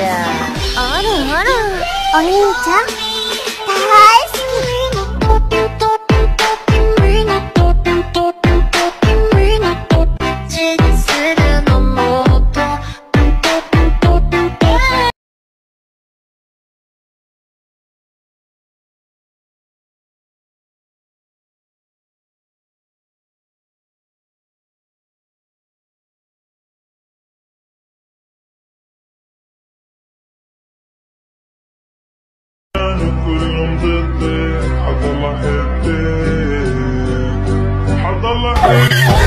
あらあら。お兄ちゃん حضل حضل حضل